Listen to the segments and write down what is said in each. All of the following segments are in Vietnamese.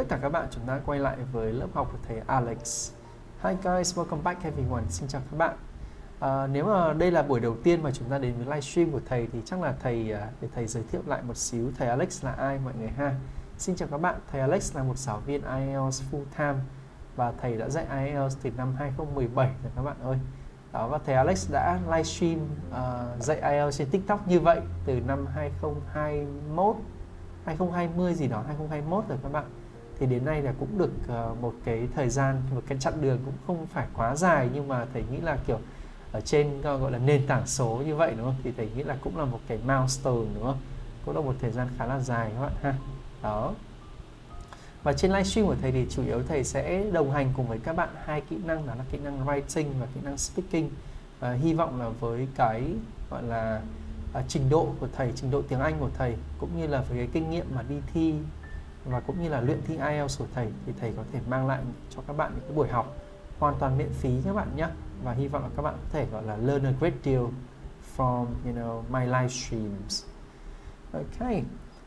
tất cả các bạn chúng ta quay lại với lớp học của thầy Alex. Hi guys, welcome back everyone. Xin chào các bạn. À, nếu mà đây là buổi đầu tiên mà chúng ta đến với livestream của thầy thì chắc là thầy à, để thầy giới thiệu lại một xíu thầy Alex là ai mọi người ha. Xin chào các bạn, thầy Alex là một giáo viên IELTS full time và thầy đã dạy IELTS từ năm 2017 rồi các bạn ơi. Đó và thầy Alex đã livestream uh, à, dạy IELTS trên TikTok như vậy từ năm 2021 2020 gì đó 2021 rồi các bạn thì đến nay là cũng được uh, một cái thời gian một cái chặng đường cũng không phải quá dài nhưng mà thầy nghĩ là kiểu ở trên gọi là nền tảng số như vậy đúng không? Thì thầy nghĩ là cũng là một cái milestone đúng không? Cũng là một thời gian khá là dài các bạn ha? Đó. Và trên livestream của thầy thì chủ yếu thầy sẽ đồng hành cùng với các bạn hai kỹ năng đó là kỹ năng writing và kỹ năng speaking. Và hy vọng là với cái gọi là uh, trình độ của thầy trình độ tiếng Anh của thầy cũng như là với cái kinh nghiệm mà đi thi và cũng như là luyện thi IELTS của thầy thì thầy có thể mang lại cho các bạn những cái buổi học hoàn toàn miễn phí các bạn nhé và hy vọng là các bạn có thể, gọi là, learn a great deal from, you know, my live streams. Ok.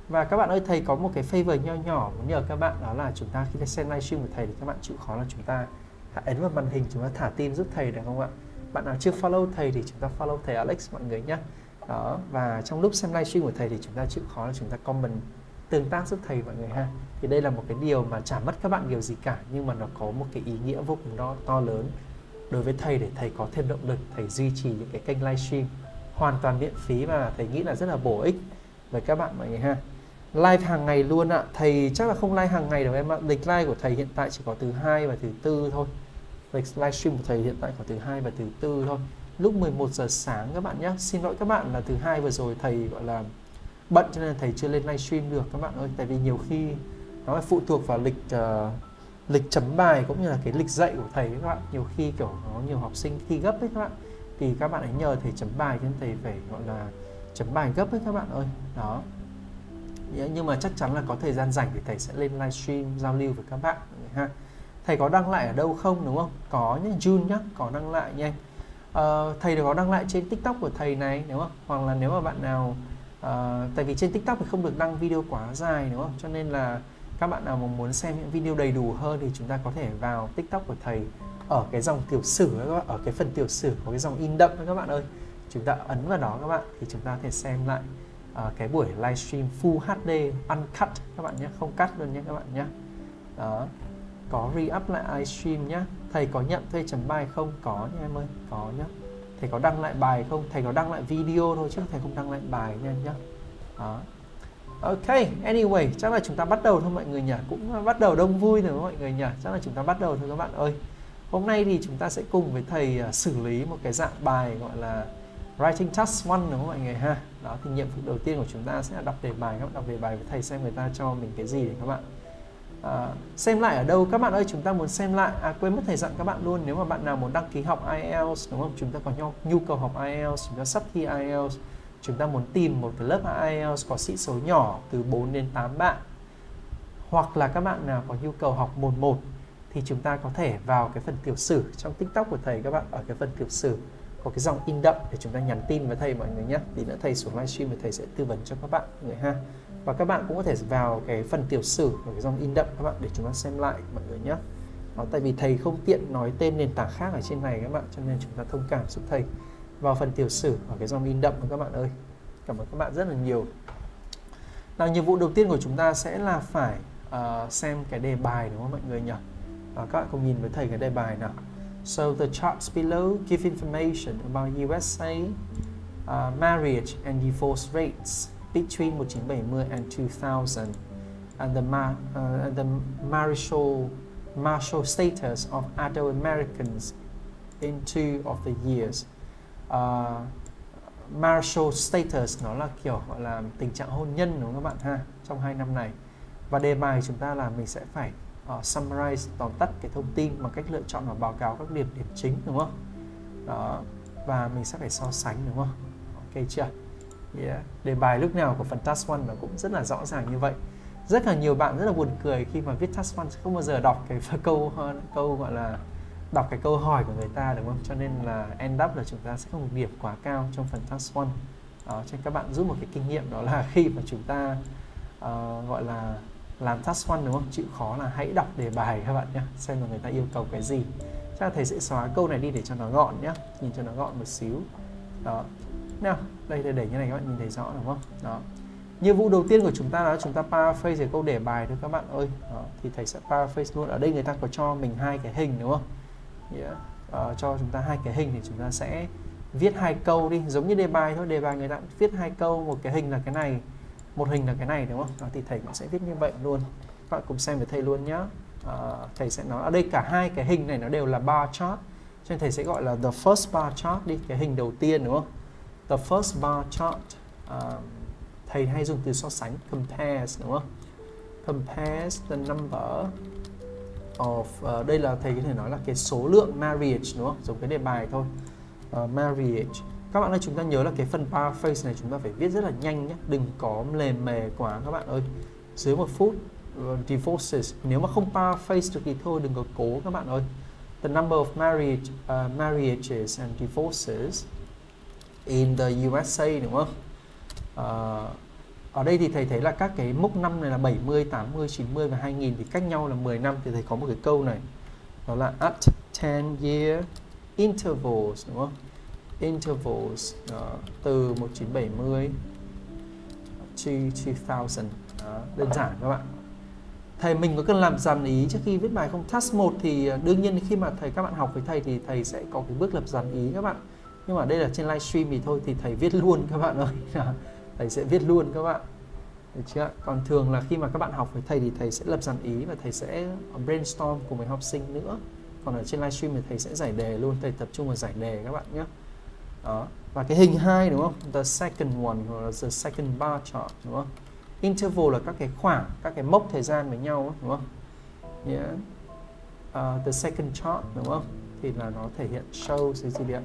Và các bạn ơi, thầy có một cái favor nho nhỏ muốn nhờ các bạn, đó là chúng ta khi xem livestream của thầy thì các bạn chịu khó là chúng ta hãy ấn vào màn hình, chúng ta thả tim giúp thầy, được không ạ? Bạn nào chưa follow thầy thì chúng ta follow thầy Alex mọi người nhé đó, và trong lúc xem livestream của thầy thì chúng ta chịu khó là chúng ta comment tương tác giúp thầy mọi người ha. Thì đây là một cái điều mà chả mất các bạn điều gì cả nhưng mà nó có một cái ý nghĩa vô cùng to, to lớn. Đối với thầy để thầy có thêm động lực thầy duy trì những cái kênh livestream hoàn toàn miễn phí và thầy nghĩ là rất là bổ ích với các bạn mọi người ha. Live hàng ngày luôn ạ. Thầy chắc là không live hàng ngày đâu em ạ. Lịch live của thầy hiện tại chỉ có thứ hai và thứ tư thôi. Lịch livestream của thầy hiện tại có thứ hai và thứ tư thôi. Lúc 11 giờ sáng các bạn nhé xin lỗi các bạn là thứ hai vừa rồi thầy gọi là bận cho nên thầy chưa lên livestream được các bạn ơi. Tại vì nhiều khi nó phụ thuộc vào lịch uh, lịch chấm bài cũng như là cái lịch dạy của thầy các bạn. Nhiều khi kiểu có nhiều học sinh thi gấp ấy các bạn. Thì các bạn hãy nhờ thầy chấm bài cho nên thầy phải gọi là chấm bài gấp ấy các bạn ơi. Đó. Nhưng mà chắc chắn là có thời gian rảnh thì thầy sẽ lên livestream giao lưu với các bạn ha. Thầy có đăng lại ở đâu không đúng không? Có nhé June nhá có đăng lại nha uh, ờ, thầy có đăng lại trên tiktok của thầy này đúng không? Hoặc là nếu mà bạn nào Ờ, tại vì trên tiktok thì không được đăng video quá dài đúng không? Cho nên là các bạn nào mà muốn xem những video đầy đủ hơn thì chúng ta có thể vào tiktok của thầy ở cái dòng tiểu sử các bạn ở cái phần tiểu sử có cái dòng in đậm các bạn ơi. Chúng ta ấn vào đó các bạn thì chúng ta có thể xem lại uh, cái buổi livestream full HD uncut các bạn nhé không cắt luôn nhé các bạn nhé. Đó có re-up lại livestream nhé. Thầy có nhận thuê chấm bài không? Có nha em ơi có nhé thầy có đăng lại bài không? Thầy có đăng lại video thôi chứ thầy không đăng lại bài nha nhá. Đó. Ok, anyway, chắc là chúng ta bắt đầu thôi mọi người nhỉ. Cũng bắt đầu đông vui rồi mọi người nhỉ. Chắc là chúng ta bắt đầu thôi các bạn ơi. Hôm nay thì chúng ta sẽ cùng với thầy à, xử lý một cái dạng bài gọi là writing task one đúng không mọi người ha? Đó, thì nhiệm vụ đầu tiên của chúng ta sẽ là đọc đề bài. Các bạn đọc đề bài với thầy xem người ta cho mình cái gì để các bạn à, xem lại ở đâu. Các bạn ơi chúng ta muốn xem lại. À quên mất thời dặn các bạn luôn. Nếu mà bạn nào muốn đăng ký học IELTS đúng không? Chúng ta có nhu, nhu cầu học IELTS chúng ta sắp thi IELTS. Chúng ta muốn tìm một cái lớp IELTS có sĩ số nhỏ từ 4 đến 8 bạn. Hoặc là các bạn nào có nhu cầu học 11 thì chúng ta có thể vào cái phần tiểu sử trong tiktok của thầy các bạn. Ở cái phần tiểu sử có cái dòng in đậm để chúng ta nhắn tin với thầy mọi người nhé. Tí nữa thầy xuống livestream và thầy sẽ tư vấn cho các bạn. Người ha và các bạn cũng có thể vào cái phần tiểu sử và cái dòng in đậm các bạn để chúng ta xem lại mọi người nhé. Đó, tại vì thầy không tiện nói tên nền tảng khác ở trên này các bạn cho nên chúng ta thông cảm giúp thầy. Vào phần tiểu sử ở cái dòng in đậm các bạn ơi. Cảm ơn các bạn rất là nhiều. Nào nhiệm vụ đầu tiên của chúng ta sẽ là phải uh, xem cái đề bài đúng không mọi người nhỉ? Uh, các bạn cùng nhìn với thầy cái đề bài nào. So the charts below give information about USA uh, marriage and divorce rates between 1970 and 2000 and the, ma uh, and the marital, marital status of adult Americans in two of the years. À, uh, marital status nó là kiểu gọi là tình trạng hôn nhân đúng không các bạn ha trong hai năm này. Và đề bài chúng ta là mình sẽ phải uh, summarize tóm tắt cái thông tin bằng cách lựa chọn và báo cáo các điểm điểm chính đúng không? Đó và mình sẽ phải so sánh đúng không? Ok chưa? Yeah. đề bài lúc nào của phần task one nó cũng rất là rõ ràng như vậy. Rất là nhiều bạn rất là buồn cười khi mà viết task one không bao giờ đọc cái câu câu gọi là đọc cái câu hỏi của người ta đúng không? Cho nên là end up là chúng ta sẽ không được điểm quá cao trong phần task one. Đó cho các bạn rút một cái kinh nghiệm đó là khi mà chúng ta uh, gọi là làm task one đúng không? Chịu khó là hãy đọc đề bài các bạn nhé xem là người ta yêu cầu cái gì. Chắc là thầy sẽ xóa câu này đi để cho nó gọn nhé nhìn cho nó gọn một xíu. Đó nào? Đây để để như này các bạn nhìn thấy rõ đúng không? Đó. Nhiệm vụ đầu tiên của chúng ta là chúng ta paraphrase cái câu để bài thôi các bạn ơi. Đó, thì thầy sẽ paraphrase luôn. Ở đây người ta có cho mình hai cái hình đúng không? Yeah. uh, cho chúng ta hai cái hình thì chúng ta sẽ viết hai câu đi. Giống như đề bài thôi đề bài người ta cũng viết hai câu một cái hình là cái này một hình là cái này đúng không? Đó, thì thầy cũng sẽ viết như vậy luôn. Các bạn cùng xem với thầy luôn nhé uh, ờ, thầy sẽ nói ở đây cả hai cái hình này nó đều là bar chart. Cho nên thầy sẽ gọi là the first bar chart đi cái hình đầu tiên đúng không? The first bar chart uh, thầy hay dùng từ so sánh compares đúng không? Compares the number of uh, đây là thầy có thể nói là cái số lượng marriage đúng không? Giống cái đề bài thôi. Uh, marriage. Các bạn ơi chúng ta nhớ là cái phần paraphrase này chúng ta phải viết rất là nhanh nhé. Đừng có lề mề quá các bạn ơi. Dưới một phút uh, divorces. Nếu mà không paraphrase được thì thôi đừng có cố các bạn ơi. The number of marriage uh, marriages and divorces in the USA đúng không? À, ở đây thì thầy thấy là các cái mốc năm này là 70, 80, 90 và 2000 thì cách nhau là 10 năm thì thầy có một cái câu này. Đó là at 10 year intervals đúng không? Intervals đó, từ 1970 to 2000 đó, đơn giản các bạn. Thầy mình có cần làm dàn ý trước khi viết bài không? Task 1 thì ờ, đương nhiên khi mà thầy các bạn học với thầy thì thầy sẽ có cái bước lập dàn ý các bạn nhưng mà đây là trên livestream thì thôi thì thầy viết luôn các bạn ơi. Thầy sẽ viết luôn các bạn. Được chưa còn thường là khi mà các bạn học với thầy thì thầy sẽ lập dàn ý và thầy sẽ brainstorm cùng với học sinh nữa. Còn ở trên livestream thì thầy sẽ giải đề luôn thầy tập trung vào giải đề các bạn nhé. Đó. Và cái hình hai đúng không? The second one hoặc là the second bar chart đúng không? Interval là các cái khoảng các cái mốc thời gian với nhau đúng không? Yeah. uh, the second chart đúng không? Thì là nó thể hiện show cái gì đấy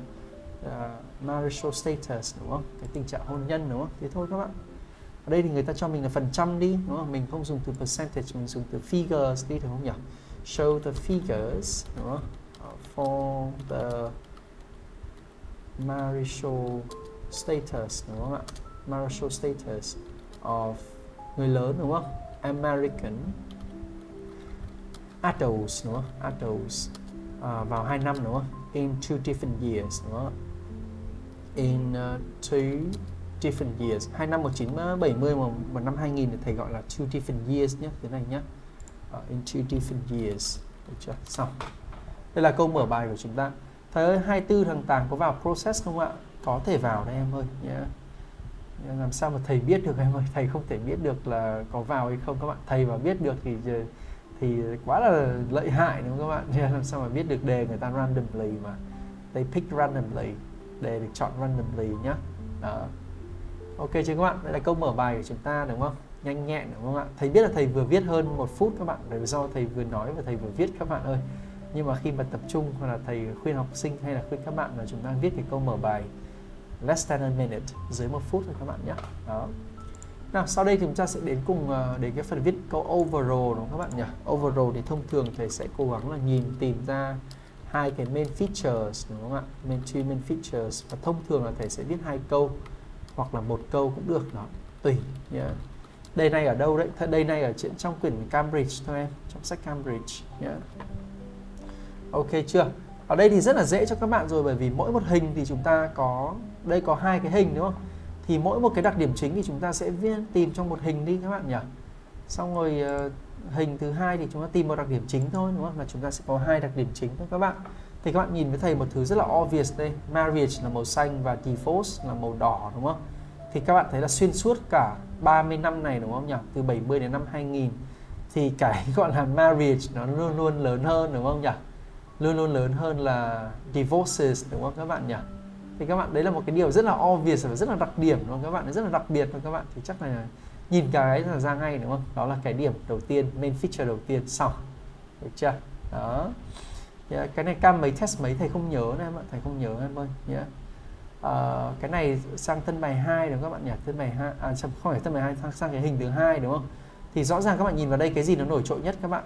Ờ, uh, marital status đúng không? Cái tình trạng hôn nhân đúng không? Thế thôi các bạn. Ở đây thì người ta cho mình là phần trăm đi đúng không? Mình không dùng từ percentage mình dùng từ figures đi được không nhỉ? Show the figures đúng không? Ờ, for the marital status đúng không ạ? Marital status of người lớn đúng không? American adults đúng không? Adults uh, vào 2 năm đúng không? In two different years đúng không in uh, two different years. Hai năm 1970 mà một năm 2000 thì thầy gọi là two different years nhé thế này nhé uh, ờ, in two different years. Được chưa? Xong. Đây là câu mở bài của chúng ta. Thầy ơi 24 thằng tàng có vào process không ạ? Có thể vào đấy em ơi nhé yeah. làm sao mà thầy biết được em ơi? Thầy không thể biết được là có vào hay không các bạn. Thầy mà biết được thì thì quá là lợi hại đúng không các bạn? Làm sao mà biết được đề người ta randomly mà. They pick randomly đề được chọn randomly nhá. Đó. Ok chứ các bạn, đây là câu mở bài của chúng ta đúng không? Nhanh nhẹn đúng không ạ? Thầy biết là thầy vừa viết hơn một phút các bạn bởi do thầy vừa nói và thầy vừa viết các bạn ơi. Nhưng mà khi mà tập trung hoặc là thầy khuyên học sinh hay là khuyên các bạn là chúng ta viết cái câu mở bài less than a minute, dưới một phút thôi các bạn nhé đó. Nào, sau đây thì chúng ta sẽ đến cùng ờ, đến cái phần viết câu overall đúng không các bạn nhỉ? Overall thì thông thường thầy sẽ cố gắng là nhìn, tìm ra hai cái main features đúng không ạ? Main two main features. Và thông thường là thầy sẽ viết hai câu hoặc là một câu cũng được đó. Tùy nhé đây này ở đâu đấy? Đây này ở trong quyển Cambridge thôi em trong sách Cambridge nhé ok chưa? Ở đây thì rất là dễ cho các bạn rồi bởi vì mỗi một hình thì chúng ta có đây có hai cái hình đúng không? Thì mỗi một cái đặc điểm chính thì chúng ta sẽ viết tìm trong một hình đi các bạn nhỉ. Xong rồi uh, hình thứ hai thì chúng ta tìm một đặc điểm chính thôi, đúng không? Là chúng ta sẽ có hai đặc điểm chính thôi các bạn. Thì các bạn nhìn với thầy một thứ rất là obvious đây. Marriage là màu xanh và divorce là màu đỏ, đúng không? Thì các bạn thấy là xuyên suốt cả 30 năm này, đúng không nhỉ? Từ 70 đến năm 2000 thì cái gọi là marriage nó luôn luôn lớn hơn, đúng không nhỉ? Luôn luôn lớn hơn là divorces, đúng không các bạn nhỉ? Thì các bạn, đấy là một cái điều rất là obvious và rất là đặc điểm, đúng không các bạn? Rất là đặc biệt và các bạn. Thì chắc là nhìn cái là ra ngay đúng không? Đó là cái điểm đầu tiên main feature đầu tiên xong được chưa? Đó. Yeah, cái này cam mấy test mấy thầy không nhớ này em ạ? Thầy không nhớ em ơi nhé yeah. Ờ, uh, cái này sang thân bài 2 đúng không các bạn nhỉ? Thân bài hai à không phải thân bài hai sang, sang cái hình thứ hai đúng không? Thì rõ ràng các bạn nhìn vào đây cái gì nó nổi trội nhất các bạn?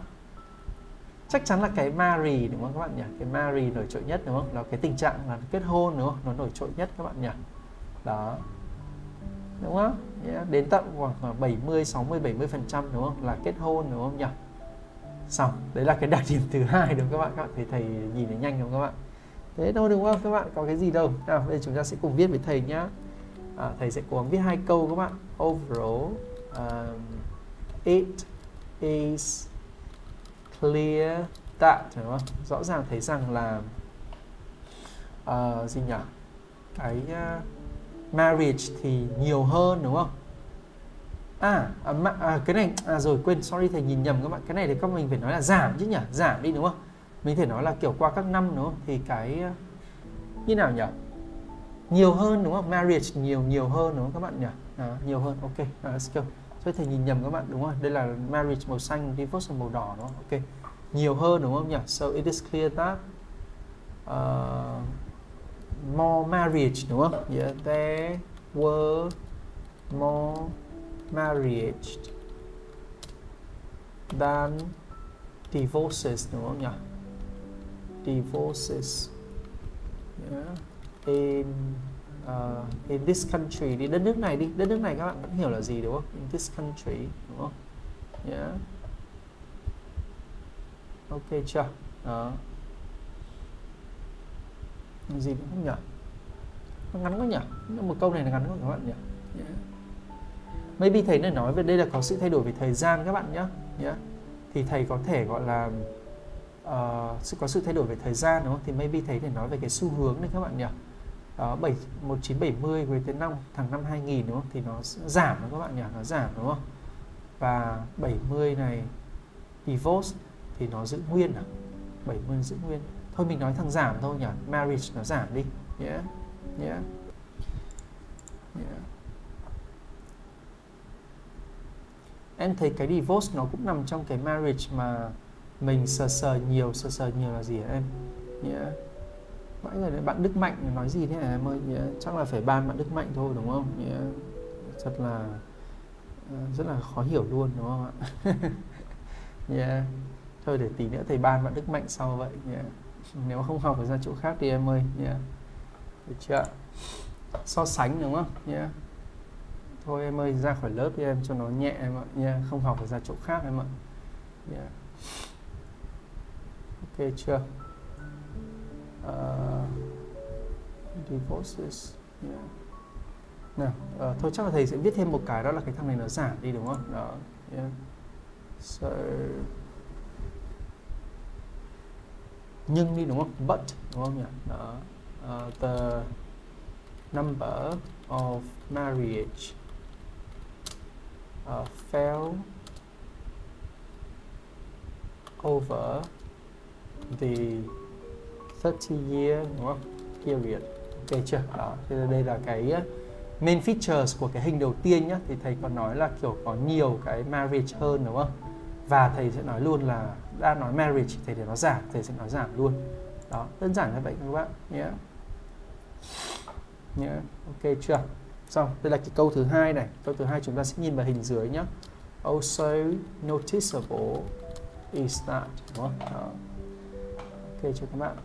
Chắc chắn là cái mary đúng không các bạn nhỉ? Cái mary nổi trội nhất đúng không? Đó cái tình trạng là kết hôn đúng không? Nó nổi trội nhất các bạn nhỉ? Đó đúng không? Yeah. đến tận khoảng 70 60 70 phần trăm đúng không? Là kết hôn đúng không nhỉ? Xong đấy là cái đặc điểm thứ hai đúng không các bạn? Các bạn thấy thầy nhìn thấy nhanh không các bạn? Thế thôi đúng không các bạn? Có cái gì đâu. Nào bây giờ chúng ta sẽ cùng viết với thầy nhá. À, thầy sẽ cố gắng viết hai câu các bạn. Overall um, it is clear that đúng không? Rõ ràng thấy rằng là uh, gì nhỉ? Cái uh, marriage thì nhiều hơn đúng không? À, à, à cái này à rồi quên sorry thầy nhìn nhầm các bạn. Cái này thì các mình phải nói là giảm chứ nhỉ? Giảm đi đúng không? Mình thể nói là kiểu qua các năm đúng không? Thì cái à, như nào nhỉ? Nhiều hơn đúng không? Marriage nhiều nhiều hơn đúng không các bạn nhỉ? À, nhiều hơn ok. À, let's go. Cho thầy nhìn nhầm các bạn đúng không? Đây là marriage màu xanh divorce màu đỏ đúng không? Ok. Nhiều hơn đúng không nhỉ? So it is clear that uh, more marriage đúng không? Yeah there were more marriage than divorces đúng không nhỉ? Divorces yeah. in uh, in this country đi đất nước này đi đất nước này các bạn vẫn hiểu là gì đúng không? In this country đúng không? Yeah ok chưa? Đó gì cũng không nhỉ nó ngắn quá nhỉ một câu này là ngắn quá các bạn nhỉ yeah. maybe thầy này nói về đây là có sự thay đổi về thời gian các bạn nhé yeah. thì thầy có thể gọi là uh, có sự thay đổi về thời gian đúng không? Thì maybe thầy để nói về cái xu hướng này các bạn nhỉ đó, 7, 1970 với tới năm thằng năm 2000 đúng không? Thì nó giảm đó các bạn nhỉ nó giảm đúng không? Và 70 này divorce thì nó giữ nguyên à? 70 giữ nguyên thôi mình nói thằng giảm thôi nhỉ marriage nó giảm đi yeah yeah yeah em thấy cái divorce nó cũng nằm trong cái marriage mà mình sờ sờ nhiều, sờ sờ nhiều là gì hả em yeah. mãi rồi đấy bạn Đức Mạnh nói gì thế hả em ơi yeah. chắc là phải ban bạn Đức Mạnh thôi, đúng không yeah. thật là ờ, rất là khó hiểu luôn, đúng không ạ yeah. thôi để tí nữa thầy ban bạn Đức Mạnh sau vậy yeah nếu không học phải ra chỗ khác đi em ơi yeah. được chưa so sánh đúng không yeah. thôi em ơi ra khỏi lớp đi em cho nó nhẹ em ạ yeah. không học phải ra chỗ khác em ạ yeah ok chưa uh, divorces yeah. nào uh, thôi chắc là thầy sẽ viết thêm một cái đó là cái thằng này nó giảm đi đúng không đó yeah. so nhưng đi đúng không? But đúng không nhỉ? Đó. Ờ, uh, the number of marriage. Uh, fell over the 30 year đúng không? period. Ok chưa? Đó thì đây là cái ờ, main features của cái hình đầu tiên nhá. Thì thầy còn nói là kiểu có nhiều cái marriage hơn đúng không? Và thầy sẽ nói luôn là đã nói marriage thầy để nó giảm thầy sẽ nói giảm luôn đó đơn giản như vậy các bạn nhé yeah. nhé yeah. ok chưa xong đây là cái câu thứ hai này câu thứ hai chúng ta sẽ nhìn vào hình dưới nhé also noticeable is that đúng không? Đó ok cho các bạn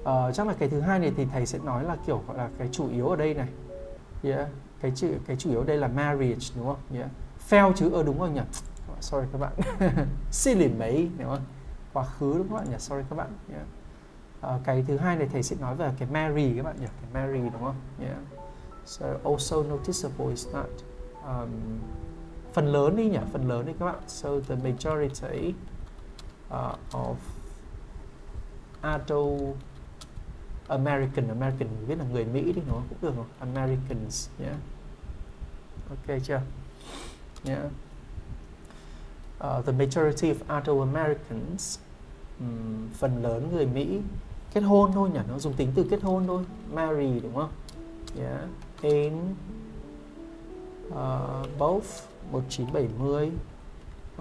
uh, chắc là cái thứ hai này thì thầy sẽ nói là kiểu gọi là cái chủ yếu ở đây này yeah. cái chữ cái chủ yếu ở đây là marriage đúng không yeah. fail chứ ờ đúng rồi nhỉ sorry các bạn. Silly mấy đúng không quá khứ đúng không các bạn nhỉ? Sorry các bạn. Yeah. uh, cái thứ hai này thầy sẽ nói về cái Mary các bạn nhỉ? Cái Mary đúng không? Yeah. so also noticeable is not um, phần lớn đi nhỉ? Phần lớn đi các bạn. So the majority uh, of adult American American viết là người Mỹ đi nó cũng được không Americans nhé yeah. ok chưa? Yeah uh, the majority of adult Americans um, phần lớn người Mỹ kết hôn thôi nhỉ nó dùng tính từ kết hôn thôi marry đúng không yeah in uh, both 1970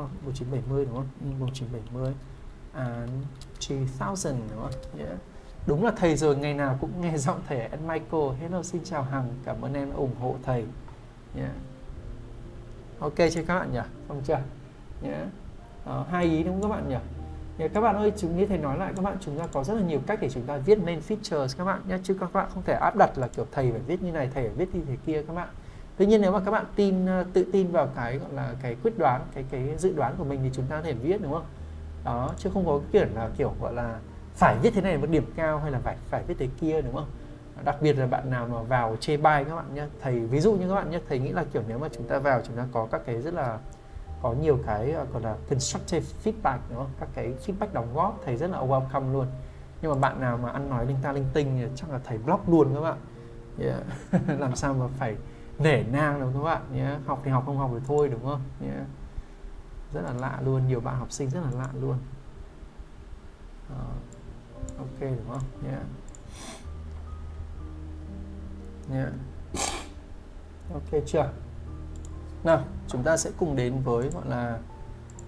oh, 1970 đúng không 1970 and 2000 đúng không? Yeah. Đúng là thầy rồi ngày nào cũng nghe giọng thầy anh Michael. Hello xin chào Hằng, cảm ơn em ủng hộ thầy. Yeah. Ok chưa các bạn nhỉ? Không chưa? Nhá Đó, hai ý đúng không các bạn nhỉ? Các bạn ơi, chúng như thầy nói lại các bạn chúng ta có rất là nhiều cách để chúng ta viết main features các bạn nhé chứ các bạn không thể áp đặt là kiểu thầy phải viết như này, thầy phải viết như thế kia các bạn. tuy nhiên nếu mà các bạn tin ờ, tự tin vào cái gọi là cái quyết đoán cái cái dự đoán của mình thì chúng ta có thể viết đúng không đó chứ không có kiểu là kiểu gọi là phải viết thế này một điểm cao hay là phải phải viết thế kia đúng không ờ, đặc biệt là bạn nào mà vào chê bai các bạn nhé thầy ví dụ như các bạn nhé thầy nghĩ là kiểu nếu mà chúng ta vào chúng ta có các cái rất là có nhiều cái ờ, gọi là constructive feedback đúng không? Các cái feedback đóng góp thầy rất là welcome luôn. Nhưng mà bạn nào mà ăn nói linh ta linh tinh thì chắc là thầy block luôn các bạn. Yeah. làm sao mà phải nể nang đâu các bạn nhé. Học thì học không học thì thôi đúng không? Nhé rất là lạ luôn nhiều bạn học sinh rất là lạ luôn. Uh, ok đúng không? Nhé yeah. yeah. ok chưa? Nào chúng ta sẽ cùng đến với gọi là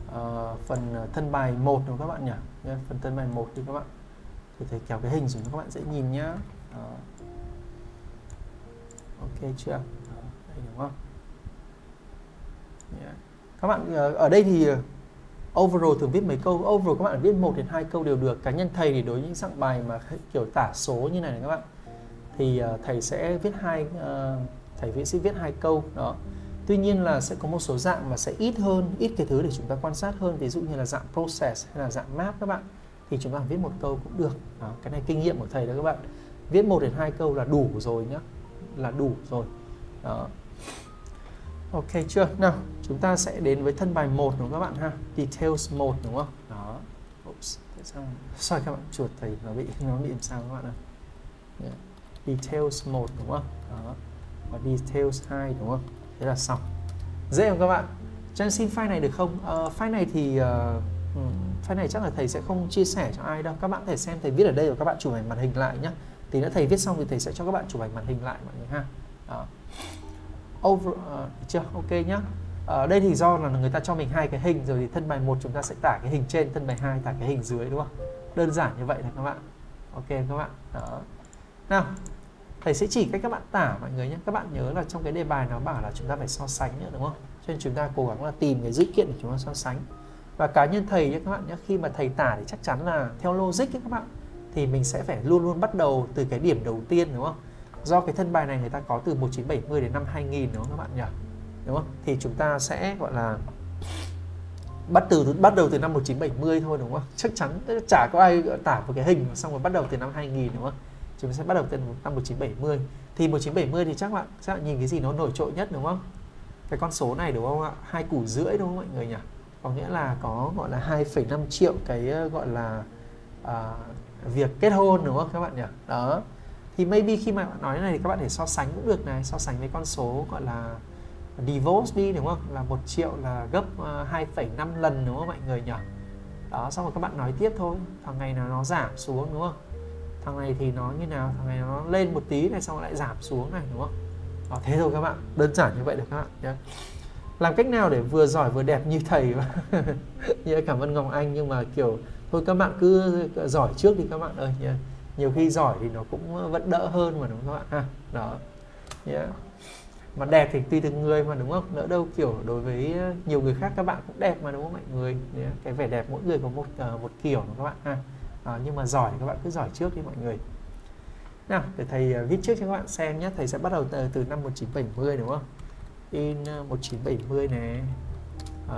uh, phần thân bài 1 đúng không các bạn nhỉ? Yeah, phần thân bài 1 thì các bạn. Thì thầy kéo cái hình xuống các bạn dễ nhìn nhá. Uh, ok chưa? Đây đúng không? Yeah. các bạn uh, ở đây thì overall thường viết mấy câu? Overall các bạn viết một đến hai câu đều được. Cá nhân thầy thì đối với những dạng bài mà kiểu tả số như này này các bạn. Thì uh, thầy sẽ viết hai uh, thầy sẽ viết hai câu. Đó tuy nhiên là sẽ có một số dạng mà sẽ ít hơn ít cái thứ để chúng ta quan sát hơn ví dụ như là dạng process hay là dạng map các bạn. Thì chúng ta viết một câu cũng được. Đó, cái này kinh nghiệm của thầy đó các bạn. Viết một đến hai câu là đủ rồi nhá. Là đủ rồi. Đó. Ok chưa? Nào chúng ta sẽ đến với thân bài 1 đúng không các bạn ha? Details 1 đúng không? Đó. Oops, tại sao? Sorry các bạn chuột thầy nó bị nó bị làm sao các bạn ạ? Yeah. details 1 đúng không? Đó. Và details 2 đúng không? Thế là xong. Dễ không các bạn? Cho em xin file này được không? Uh, file này thì uh, file này chắc là thầy sẽ không chia sẻ cho ai đâu. Các bạn có thể xem thầy viết ở đây và các bạn chụp ảnh màn hình lại nhé thì nữa thầy viết xong thì thầy sẽ cho các bạn chụp ảnh màn hình lại mọi người ha. Đó. over uh, chưa? Ok nhá. Ở đây thì do là người ta cho mình hai cái hình rồi thì thân bài một chúng ta sẽ tả cái hình trên thân bài hai tả cái hình dưới đúng không? Đơn giản như vậy thôi các bạn. Ok các bạn? Đó. Nào thầy sẽ chỉ cách các bạn tả mọi người nhé. Các bạn nhớ là trong cái đề bài nó bảo là chúng ta phải so sánh nữa, đúng không? Cho nên chúng ta cố gắng là tìm cái dữ kiện để chúng ta so sánh. Và cá nhân thầy nhé, các bạn nhé, khi mà thầy tả thì chắc chắn là theo logic ấy các bạn, thì mình sẽ phải luôn luôn bắt đầu từ cái điểm đầu tiên, đúng không? Do cái thân bài này người ta có từ 1970 đến năm 2000 đúng không các bạn nhỉ? Đúng không? Thì chúng ta sẽ, gọi là, bắt từ, bắt đầu từ năm 1970 thôi, đúng không? Chắc chắn chả có ai tả một cái hình xong rồi bắt đầu từ năm 2000 đúng không? Chúng ta sẽ bắt đầu từ năm 1970 thì 1970 thì chắc là chắc bạn nhìn cái gì nó nổi trội nhất đúng không? Cái con số này đúng không ạ? Hai củ rưỡi đúng không mọi người nhỉ? Có nghĩa là có gọi là 2,5 triệu cái ờ, gọi là à, việc kết hôn đúng không các bạn nhỉ? Đó. Thì maybe khi mà bạn nói này thì các bạn thể so sánh cũng được này so sánh với con số gọi là divorce đi đúng không? Là một triệu là gấp ờ, 2,5 lần đúng không mọi người nhỉ? Đó xong rồi các bạn nói tiếp thôi thằng ngày nào nó giảm xuống đúng không? Thằng này thì nó như nào? Thằng này nó lên một tí này xong lại giảm xuống này đúng không? Đó, thế thôi các bạn. Đơn giản như vậy được các bạn nhé. Làm cách nào để vừa giỏi vừa đẹp như thầy nhé cảm ơn ngọc anh nhưng mà kiểu thôi các bạn cứ giỏi trước đi các bạn ơi yeah. nhiều khi giỏi thì nó cũng vẫn đỡ hơn mà đúng không các bạn? Ha đó. Nhé. Mà đẹp thì tùy từng người mà đúng không? Đỡ đâu kiểu đối với nhiều người khác các bạn cũng đẹp mà đúng không mọi người? Yeah. cái vẻ đẹp mỗi người có một uh, một kiểu các bạn ha à, nhưng mà giỏi các bạn cứ giỏi trước đi mọi người. Nào để thầy ờ, viết trước cho các bạn xem nhé. Thầy sẽ bắt đầu từ, từ năm 1970 đúng không? In 1970 này uh,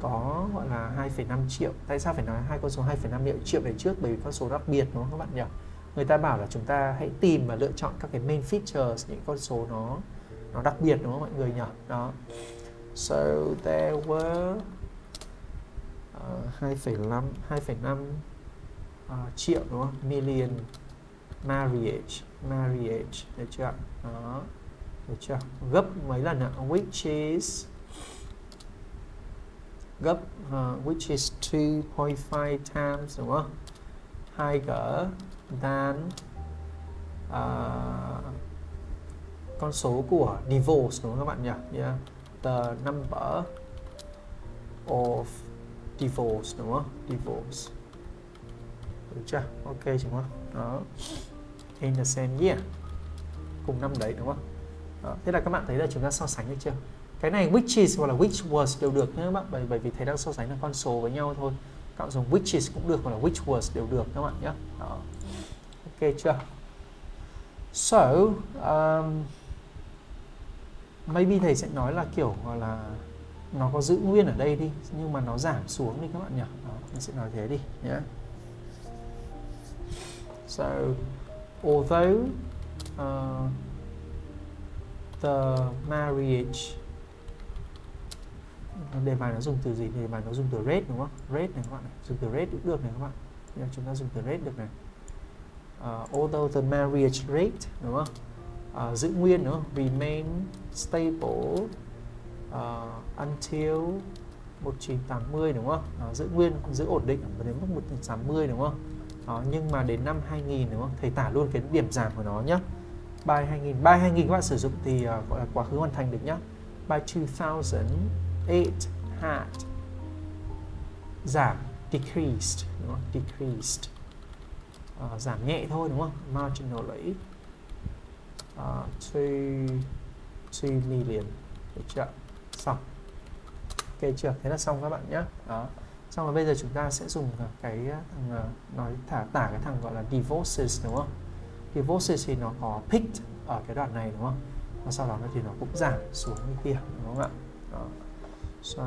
có gọi là 2,5 triệu. Tại sao phải nói hai con số 2,5 triệu? Này trước bởi vì con số đặc biệt đúng không các bạn nhỉ? Người ta bảo là chúng ta hãy tìm và lựa chọn các cái main features những con số nó nó đặc biệt đúng không mọi người nhỉ? Đó. So there were uh, 2,5 2,5 uh, triệu đúng không? Million marriage marriage được chưa? Đó được chưa? Gấp mấy lần ạ? Which is? Gấp uh, which is 2.5 times đúng không? Hai cỡ than uh, con số của divorce đúng không các bạn nhỉ? Yeah. the number of divorce đúng không? Divorce được chưa? Ok đúng không? Đó. In the same year cùng năm đấy đúng không? Đó. thế là các bạn thấy là chúng ta so sánh được chưa? Cái này which is hoặc là which was đều được nhé các bạn. Bởi bởi vì thầy đang so sánh là con số với nhau thôi. Các bạn dùng which is cũng được hoặc là which was đều được các bạn nhé. Đó. ok chưa? So um, maybe thầy sẽ nói là kiểu gọi là nó có giữ nguyên ở đây đi nhưng mà nó giảm xuống đi các bạn nhỉ? Đó, mình sẽ nói thế đi nhé. yeah so although uh, the marriage đề bài nó dùng từ gì? Đề bài nó dùng từ rate đúng không? Rate này các bạn này dùng từ rate cũng được này các bạn. Nhưng chúng ta dùng từ rate được này. Uh, although the marriage rate đúng không? Uh, giữ nguyên nữa remain stable uh, until 1980 đúng không? Uh, giữ nguyên giữ ổn định đến mức 1980 đúng không? Đó, nhưng mà đến năm 2000 đúng không? Thầy tả luôn cái điểm giảm của nó nhé by 2000 by 2000 các bạn sử dụng thì uh, gọi là quá khứ hoàn thành được nhé by 2008 had giảm decreased đúng không? decreased. Uh, giảm nhẹ thôi đúng không? Marginally uh, ờ, to 2 million. Được chưa? Xong. Ok chưa? Thế là xong các bạn nhé đó xong rồi bây giờ chúng ta sẽ dùng ờ, cái ờ, thằng ờ, nói thả tả cái thằng gọi là divorces đúng không? Divorces thì nó có picked ở cái đoạn này đúng không? Và sau đó thì nó cũng giảm xuống như kia đúng không ạ? Đó. so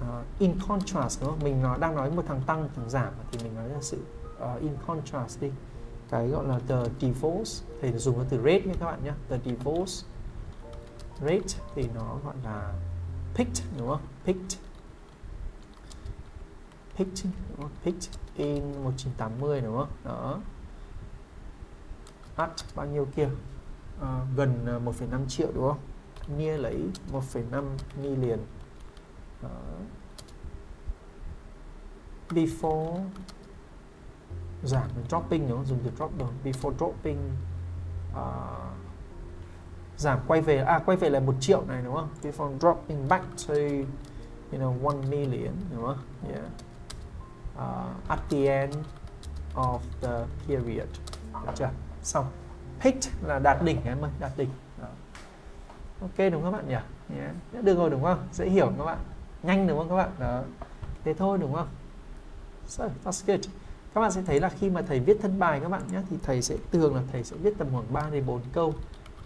uh, in contrast đúng không? Mình nó đang nói một thằng tăng một thằng giảm thì mình nói là sự uh, in contrast đi. Cái gọi là the divorce thì dùng cái từ rate nha các bạn nhé the divorce rate thì nó gọi là picked đúng không? Picked picked đúng picked in 1980 đúng không? Đó. At bao nhiêu kia? À, gần à, 1,5 triệu đúng không? Near lấy 1,5 million. Đó. before giảm dropping đúng không? Dùng từ drop được. Before dropping uh, giảm quay về à quay về là một triệu này đúng không? Before dropping back to you know one million đúng không? Yeah uh, at the end of the period. Được chưa? Xong. Picked là đạt đỉnh em ơi đạt đỉnh. Đó. ok đúng không các bạn nhỉ? Yeah. được rồi đúng không? Dễ hiểu các bạn. Nhanh đúng không các bạn? Đó. thế thôi đúng không? So that's good. Các bạn sẽ thấy là khi mà thầy viết thân bài các bạn nhé thì thầy sẽ thường là thầy sẽ viết tầm khoảng 3 đến 4 câu.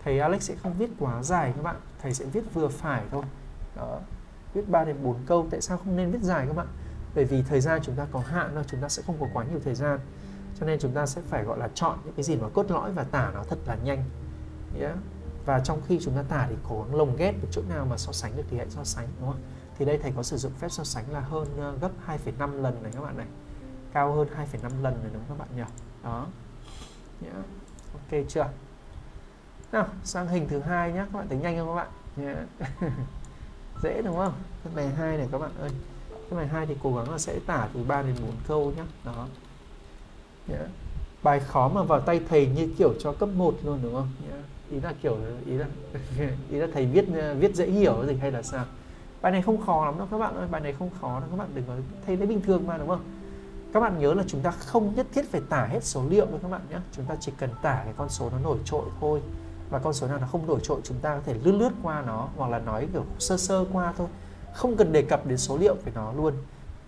Thầy Alex sẽ không viết quá dài các bạn. Thầy sẽ viết vừa phải thôi. Đó. Viết 3 đến 4 câu. Tại sao không nên viết dài các bạn bởi vì thời gian chúng ta có hạn là chúng ta sẽ không có quá nhiều thời gian. Cho nên chúng ta sẽ phải gọi là chọn những cái gì mà cốt lõi và tả nó thật là nhanh. Yeah. và trong khi chúng ta tả thì cố gắng lồng ghép được chỗ nào mà so sánh được thì hãy so sánh đúng không thì đây thầy có sử dụng phép so sánh là hơn ờ, gấp 2,5 lần này các bạn này. Cao hơn 2,5 lần này đúng không các bạn nhỉ? Đó. Yeah. ok chưa? Nào sang hình thứ hai nhé các bạn thấy nhanh không các bạn? Yeah. dễ đúng không? Cái bài hai này các bạn ơi cái bài hai thì cố gắng là sẽ tả từ 3 đến 4 câu nhé đó. Yeah. bài khó mà vào tay thầy như kiểu cho cấp 1 luôn, đúng không? Yeah. ý là kiểu, ý là ý là thầy viết viết dễ hiểu gì hay là sao? Bài này không khó lắm đâu các bạn ơi, bài này không khó đâu, các bạn đừng có thấy đấy bình thường mà, đúng không? Các bạn nhớ là chúng ta không nhất thiết phải tả hết số liệu đâu các bạn nhé chúng ta chỉ cần tả cái con số nó nổi trội thôi. Và con số nào nó không nổi trội, chúng ta có thể lướt lướt qua nó hoặc là nói kiểu sơ sơ qua thôi không cần đề cập đến số liệu về nó luôn.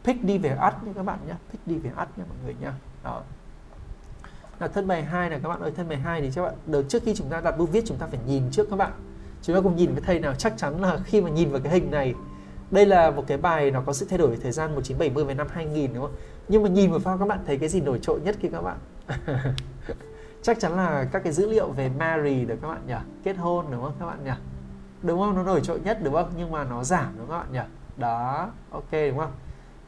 Pick đi về at nha các bạn nhé. Pick đi về at nha mọi người nhé. Đó. Là thân bài 2 này, các bạn ơi, thân bài 2 thì các bạn đầu trước khi chúng ta đặt bút viết, chúng ta phải nhìn trước các bạn. Chúng ta cùng nhìn với thầy nào, chắc chắn là khi mà nhìn vào cái hình này, đây là một cái bài nó có sự thay đổi thời gian 1970 về năm 2000 đúng không? Nhưng mà nhìn vào phao các bạn thấy cái gì nổi trội nhất kia các bạn? Chắc chắn là các cái dữ liệu về mary được các bạn nhỉ? Kết hôn, đúng không các bạn nhỉ? Đúng không? Nó nổi trội nhất, đúng không? Nhưng mà nó giảm, đúng không các bạn nhỉ? Đó, ok, đúng không?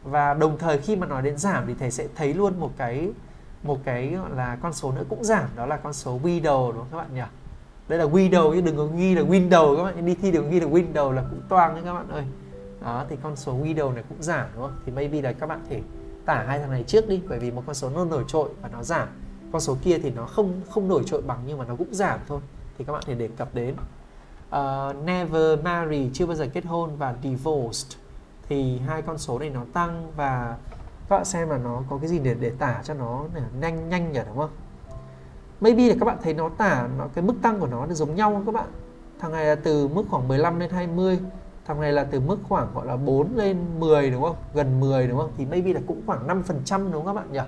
Và đồng thời khi mà nói đến giảm thì thầy sẽ thấy luôn một cái một cái, gọi là, con số nữa cũng giảm. Đó là con số window đúng không các bạn nhỉ? Đây là window chứ đừng có ghi là window các bạn đi thi đừng ghi là window là cũng toang đấy các bạn ơi. Đó, thì con số window này cũng giảm, đúng không? Thì maybe là các bạn thể tả hai thằng này trước đi, bởi vì một con số nó nổi trội và nó giảm. Con số kia thì nó không không nổi trội bằng nhưng mà nó cũng giảm thôi. Thì các bạn thể đề cập đến uh, never marry chưa bao giờ kết hôn và divorced. Thì hai con số này nó tăng và các bạn xem là nó có cái gì để để tả cho nó nhanh nhanh nhỉ đúng không? Maybe là các bạn thấy nó tả nó cái mức tăng của nó là giống nhau không các bạn. Thằng này là từ mức khoảng 15 lên 20 thằng này là từ mức khoảng gọi là 4 lên 10 đúng không? Gần 10 đúng không? Thì maybe là cũng khoảng 5 phần trăm đúng không các bạn nhỉ?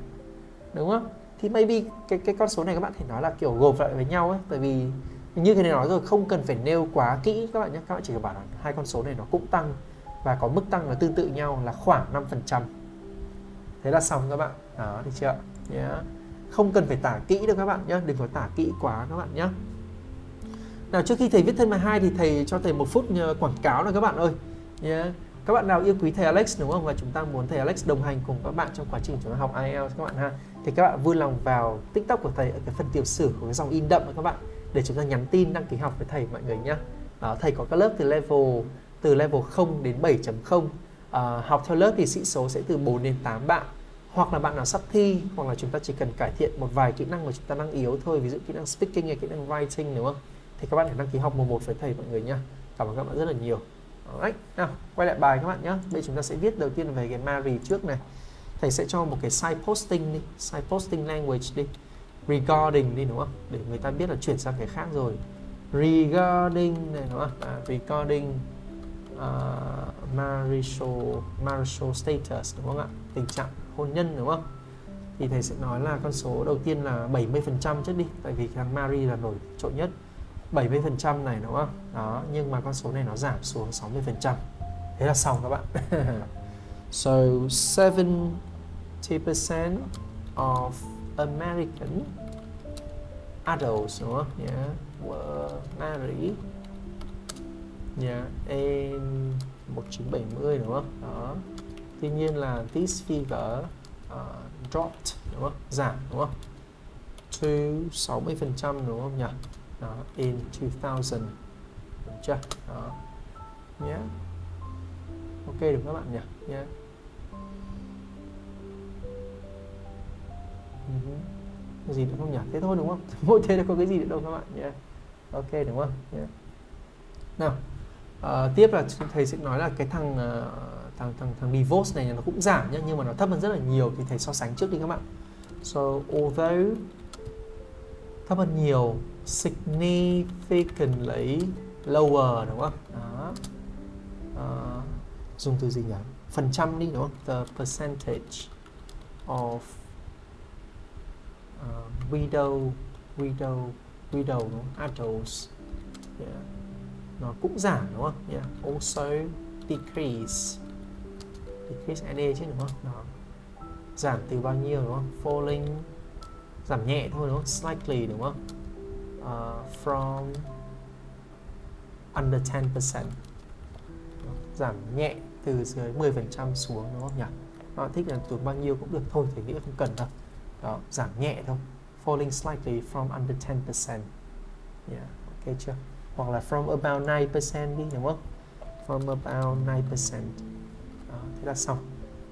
Đúng không? Thì maybe cái cái con số này các bạn thể nói là kiểu gộp lại với nhau ấy tại vì như thế này nói rồi, không cần phải nêu quá kỹ các bạn nhé. Các bạn chỉ cần bảo là hai con số này nó cũng tăng và có mức tăng là tương tự nhau là khoảng 5% thế là xong các bạn. Đó, được chưa yeah. không cần phải tả kỹ đâu các bạn nhé đừng có tả kỹ quá các bạn nhé nào, trước khi thầy viết thân bài 2 thì thầy cho thầy một phút ờ, quảng cáo này các bạn ơi. Yeah. các bạn nào yêu quý thầy Alex, đúng không? Và chúng ta muốn thầy Alex đồng hành cùng các bạn trong quá trình chúng ta học IELTS các bạn ha. Thì các bạn vui lòng vào tiktok của thầy ở cái phần tiểu sử của cái dòng in đậm các bạn để chúng ta nhắn tin đăng ký học với thầy mọi người nhé à, thầy có các lớp từ level từ level 0 đến 7.0 à, ờ, học theo lớp thì sĩ số sẽ từ 4 đến 8 bạn. Hoặc là bạn nào sắp thi hoặc là chúng ta chỉ cần cải thiện một vài kỹ năng mà chúng ta đang yếu thôi ví dụ kỹ năng speaking hay kỹ năng writing đúng không? Thì các bạn hãy đăng ký học mùa một với thầy mọi người nhé cảm ơn các bạn rất là nhiều. Alright. nào quay lại bài các bạn nhé bây giờ chúng ta sẽ viết đầu tiên về cái Mary trước này. Thầy sẽ cho một cái side posting đi side posting language đi. Recording đi đúng không? Để người ta biết là chuyển sang cái khác rồi. Regarding này đúng không? À, recording uh, à, marital marital status đúng không ạ? Tình trạng hôn nhân đúng không? Thì thầy sẽ nói là con số đầu tiên là 70% trước đi. Tại vì thằng Mary là nổi trội nhất. 70% này đúng không? Đó nhưng mà con số này nó giảm xuống 60% thế là xong các bạn. So 70% of American adults đúng không yeah were married. Yeah in 1970 đúng không đó. Tuy nhiên là this figure uh, dropped đúng không giảm đúng không to 60% đúng không nhỉ? Đó in 2000 đúng chưa? Đó. Nhé ok được các bạn nhỉ? Nhé uh-huh. gì nữa không nhỉ thế thôi đúng không? Mỗi thế là có cái gì nữa đâu các bạn nhé. Ok đúng không? Yeah. nào uh, tiếp là thầy sẽ nói là cái thằng uh, thằng thằng thằng divorce này nó cũng giảm nhá nhưng mà nó thấp hơn rất là nhiều thì thầy so sánh trước đi các bạn. So although thấp hơn nhiều significantly lower đúng không? Đó. Uh, dùng từ gì nhỉ? Phần trăm đi đúng không? The percentage of widow widow widow đúng không? adults yeah. nó cũng giảm đúng không? Yeah. also decrease. Decrease NA chứ đúng không? Nó giảm từ bao nhiêu đúng không? Falling. Giảm nhẹ thôi đúng không? Slightly đúng không? Uh, from under 10% giảm nhẹ từ dưới 10% xuống đúng không nhỉ? Họ thích là từ bao nhiêu cũng được thôi thì nghĩ không cần đâu. Đó giảm nhẹ thôi falling slightly from under 10% yeah ok chưa? Hoặc là from about 9% đi đúng không? From about 9% đó, thế là xong.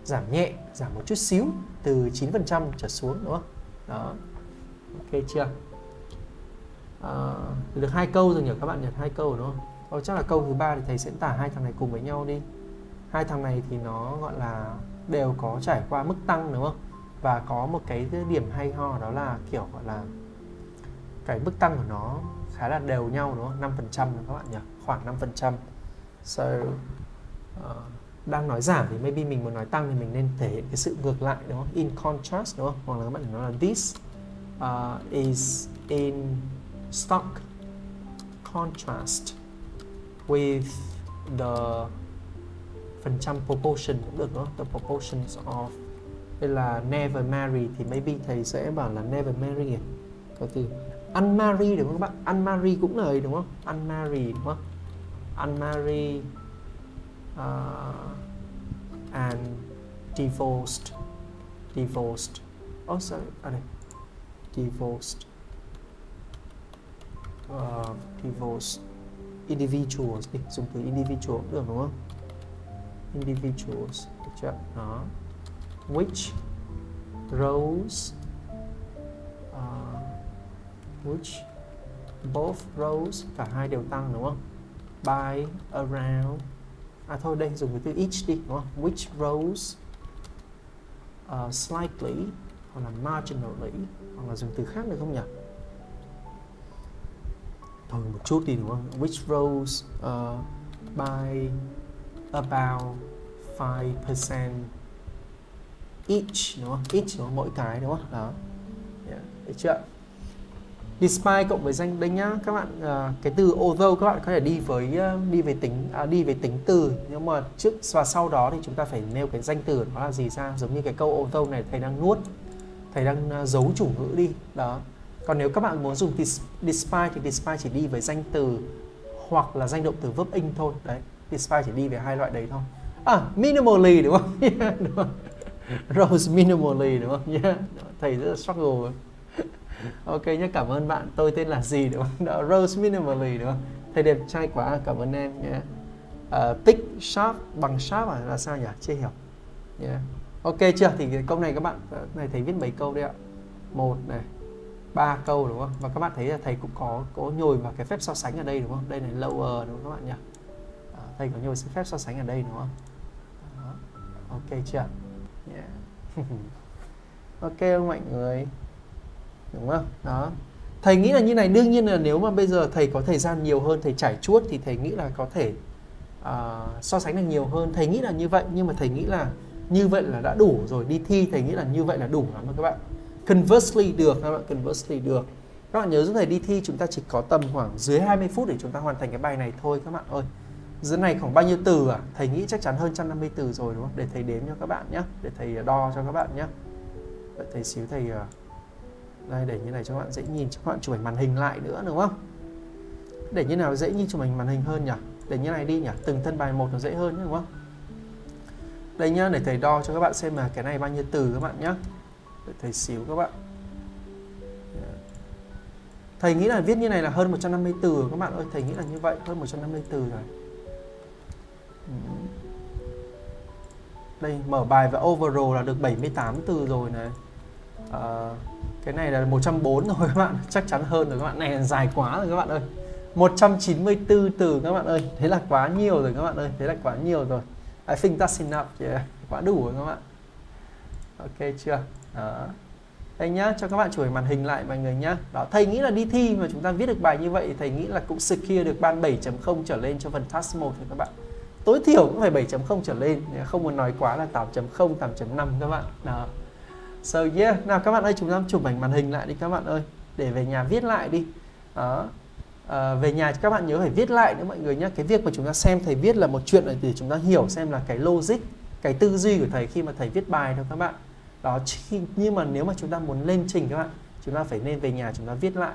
Giảm nhẹ giảm một chút xíu từ 9% trở xuống đúng không? Đó. Ok chưa? À, được hai câu rồi nhỉ? Các bạn nhỉ hai câu đúng không? Thôi chắc là câu thứ ba thì thầy sẽ tả hai thằng này cùng với nhau đi. Hai thằng này thì nó gọi là đều có trải qua mức tăng đúng không? Và có một cái điểm hay ho đó là kiểu gọi là cái mức tăng của nó khá là đều nhau đúng không? 5 phần trăm các bạn nhỉ? Khoảng 5 phần trăm. So uh, đang nói giảm thì maybe mình muốn nói tăng thì mình nên thể hiện cái sự ngược lại đúng không? In contrast đúng không? Hoặc là các bạn nói là this uh, is in stock contrast with the phần trăm proportion cũng được đúng không? The proportions of hay là never marry thì maybe thầy sẽ bảo là never marry à? có từ unmarried đúng không các bạn? Unmarried cũng là ấy đúng không? Unmarried đúng không? Unmarried uh, ờ, and divorced. Divorced. Oh sorry à đây. Divorced. Uh, divorced. Individuals đi dùng từ individual cũng được đúng không? Individuals được chưa? Đó which rows uh, which both rows cả hai đều tăng đúng không? By around. À thôi đây dùng cái từ each đi đúng không? Which rows uh, slightly hoặc là marginally hoặc là dùng từ khác được không nhỉ? Thôi một chút đi đúng không? Which rows uh, by about 5% each đúng không? Each đúng không? mỗi cái đúng không? Đó. Yeah. được chưa? Despite cộng với danh đây nhá các bạn uh, cái từ although các bạn có thể đi với uh, đi về tính à, đi về tính từ. Nhưng mà trước và sau đó thì chúng ta phải nêu cái danh từ nó là gì ra. Giống như cái câu although này thầy đang nuốt thầy đang uh, giấu chủ ngữ đi. Đó. Còn nếu các bạn muốn dùng despite thì despite chỉ đi với danh từ hoặc là danh động từ verb in thôi. Đấy despite chỉ đi về hai loại đấy thôi. À minimally đúng không? Đúng không? Rose minimally đúng không? Yeah. thầy rất là struggle ok nhé cảm ơn bạn. Tôi tên là gì đúng không? Đó Rose minimally đúng không? Thầy đẹp trai quá cảm ơn em nhé uh, ờ, pick sharp bằng sharp à? Là sao nhỉ? Chưa hiểu. Yeah. ok chưa? Thì câu này các bạn ờ, này thầy viết mấy câu đấy ạ? Một này ba câu đúng không? Và các bạn thấy là thầy cũng có có nhồi vào cái phép so sánh ở đây đúng không? Đây này lower đúng không các bạn nhỉ? À, thầy có nhồi phép so sánh ở đây đúng không? Đó. ok chưa. ok không mọi người đúng không? Đó. Thầy nghĩ là như này đương nhiên là nếu mà bây giờ thầy có thời gian nhiều hơn thầy trải chuốt thì thầy nghĩ là có thể uh, so sánh được nhiều hơn. Thầy nghĩ là như vậy nhưng mà thầy nghĩ là như vậy là đã đủ rồi. Đi thi thầy nghĩ là như vậy là đủ lắm các bạn. Conversely được các bạn conversely được. Các bạn nhớ giúp thầy đi thi chúng ta chỉ có tầm khoảng dưới 20 phút để chúng ta hoàn thành cái bài này thôi các bạn ơi dưới này khoảng bao nhiêu từ à? Thầy nghĩ chắc chắn hơn 150 từ rồi đúng không? Để thầy đếm cho các bạn nhé để thầy à, đo cho các bạn nhé Đợi thầy xíu thầy à, đây, để như này cho các bạn dễ nhìn, cho các bạn chụp ảnh màn hình lại nữa, đúng không? Để như nào dễ nhìn chụp ảnh màn hình hơn nhỉ? Để như này đi nhỉ? Từng thân bài một nó dễ hơn đúng không? Đây nhá, để thầy đo cho các bạn xem là cái này bao nhiêu từ các bạn nhé để thầy xíu các bạn. Thầy nghĩ là viết như này là hơn 150 từ các bạn ơi. Thầy nghĩ là như vậy, hơn 150 từ rồi. Ừ. đây mở bài và overall là được 78 từ rồi này. À, cái này là 140 rồi các bạn. Chắc chắn hơn rồi các bạn. Này dài quá rồi các bạn ơi. 194 từ các bạn ơi. Thế là quá nhiều rồi các bạn ơi. Thế là quá nhiều rồi. I think that's enough yeah. quá đủ rồi các bạn. Ok chưa? Đó. Đây nhá cho các bạn chụp màn hình lại mọi người nhá. Đó thầy nghĩ là đi thi mà chúng ta viết được bài như vậy thầy nghĩ là cũng secure được ban 7.0 trở lên cho phần task 1 rồi các bạn tối thiểu cũng phải 7.0 trở lên không muốn nói quá là 8.0 8.5 các bạn. Đó. So yeah nào các bạn ơi chúng ta chụp ảnh màn hình lại đi các bạn ơi để về nhà viết lại đi. Đó. À, về nhà các bạn nhớ phải viết lại nữa mọi người nhé cái việc mà chúng ta xem thầy viết là một chuyện để chúng ta hiểu xem là cái logic cái tư duy của thầy khi mà thầy viết bài thôi các bạn. Đó nhưng mà nếu mà chúng ta muốn lên trình các bạn chúng ta phải nên về nhà chúng ta viết lại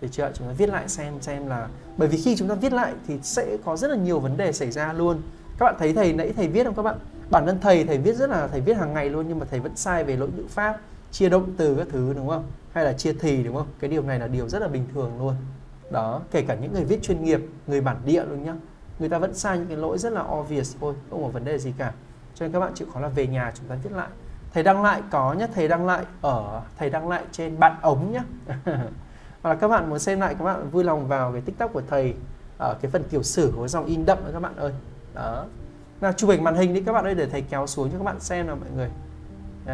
để chưa? Chúng ta viết lại xem xem là bởi vì khi chúng ta viết lại thì sẽ có rất là nhiều vấn đề xảy ra luôn. Các bạn thấy thầy nãy thầy viết không các bạn? Bản thân thầy thầy viết rất là thầy viết hàng ngày luôn nhưng mà thầy vẫn sai về lỗi ngữ pháp, chia động từ các thứ, đúng không? Hay là chia thì, đúng không? Cái điều này là điều rất là bình thường luôn. Đó, kể cả những người viết chuyên nghiệp, người bản địa luôn nhá. Người ta vẫn sai những cái lỗi rất là obvious thôi không có vấn đề gì cả. Cho nên các bạn chịu khó là về nhà chúng ta viết lại. Thầy đăng lại, có nhé thầy đăng lại ở thầy đăng lại trên bạn ống nhé hoặc là các bạn muốn xem lại các bạn vui lòng vào cái tiktok của thầy ở cái phần tiểu sử của dòng in đậm các bạn ơi. Đó. Nào chụp ảnh màn hình đi các bạn ơi để thầy kéo xuống cho các bạn xem nào mọi người.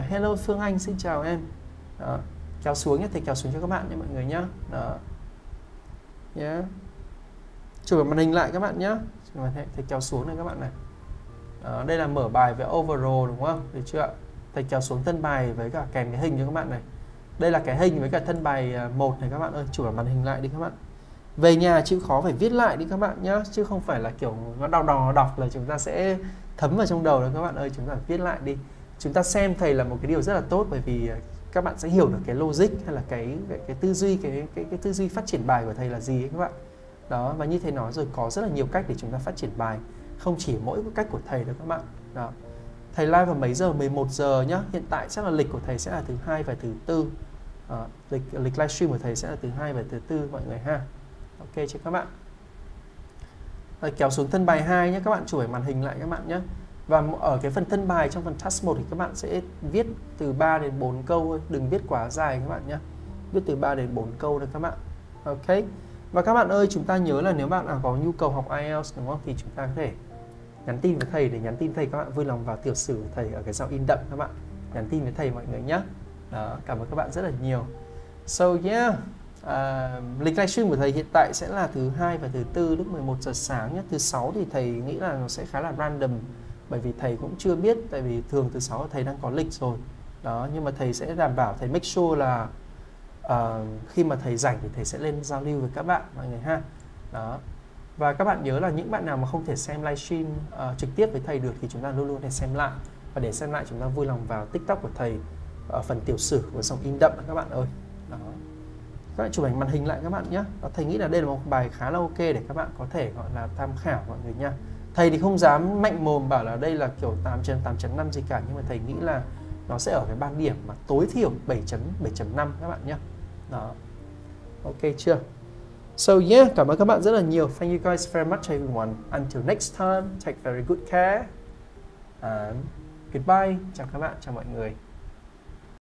Hello Phương Anh xin chào em. Đó. kéo xuống nhé thầy kéo xuống cho các bạn nhé mọi người nhé đó. Nhé yeah. chụp ảnh màn hình lại các bạn nhé thầy kéo xuống này các bạn này. Đó, đây là mở bài về overall đúng không? Được chưa thầy kéo xuống thân bài với cả kèm cái hình cho các bạn này đây là cái hình với cả thân bài à, một này các bạn ơi. Chụp màn hình lại đi các bạn. Về nhà chịu khó phải viết lại đi các bạn nhé chứ không phải là kiểu nó đau đò đọc là chúng ta sẽ thấm vào trong đầu đó các bạn ơi. Chúng ta viết lại đi. Chúng ta xem thầy là một cái điều rất là tốt bởi vì à, các bạn sẽ hiểu được cái logic hay là cái cái, cái tư duy cái, cái cái tư duy phát triển bài của thầy là gì ấy các bạn. Đó và như thầy nói rồi có rất là nhiều cách để chúng ta phát triển bài. Không chỉ mỗi cách của thầy đâu các bạn. Đó thầy live vào mấy giờ? 11 giờ nhá. Hiện tại chắc là lịch của thầy sẽ là thứ hai và thứ tư. À, lịch lịch livestream của thầy sẽ là thứ hai và thứ tư mọi người ha. Ok chưa các bạn. Rồi, kéo xuống thân bài 2 nhé các bạn chuỗi màn hình lại các bạn nhé và ở cái phần thân bài trong phần task 1 thì các bạn sẽ viết từ 3 đến 4 câu thôi. Đừng viết quá dài các bạn nhé viết từ 3 đến 4 câu thôi các bạn. Ok. Và các bạn ơi chúng ta nhớ là nếu bạn nào có nhu cầu học IELTS đúng không? Thì chúng ta có thể nhắn tin với thầy để nhắn tin thầy các bạn vui lòng vào tiểu sử của thầy ở cái dòng in đậm các bạn. Nhắn tin với thầy mọi người nhé đó cảm ơn các bạn rất là nhiều. So yeah uh, lịch livestream của thầy hiện tại sẽ là thứ hai và thứ tư lúc 11 giờ sáng nhé thứ sáu thì thầy nghĩ là nó sẽ khá là random bởi vì thầy cũng chưa biết tại vì thường thứ sáu thầy đang có lịch rồi. Đó nhưng mà thầy sẽ đảm bảo thầy make sure là uh, khi mà thầy rảnh thì thầy sẽ lên giao lưu với các bạn mọi người ha. Đó và các bạn nhớ là những bạn nào mà không thể xem livestream uh, trực tiếp với thầy được thì chúng ta luôn luôn để xem lại. Và để xem lại chúng ta vui lòng vào tiktok của thầy ở phần tiểu sử của dòng in đậm các bạn ơi. Đó. Các bạn chụp ảnh màn hình lại các bạn nhé đó, thầy nghĩ là đây là một bài khá là ok để các bạn có thể gọi là tham khảo mọi người nha. Thầy thì không dám mạnh mồm bảo là đây là kiểu 8 chấm 8 chấm 5 gì cả nhưng mà thầy nghĩ là nó sẽ ở cái ban điểm mà tối thiểu 7 chấm 7 chấm 5 các bạn nhé đó. Ok chưa? So yeah, cảm ơn các bạn rất là nhiều. Thank you guys very much everyone. Until next time, take very good care. And goodbye. Chào các bạn, chào mọi người.